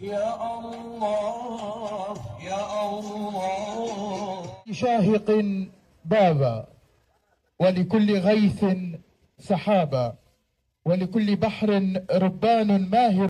يا الله يا الله. شاهق بابا ولكل غيث سحابا ولكل بحر ربان ماهر.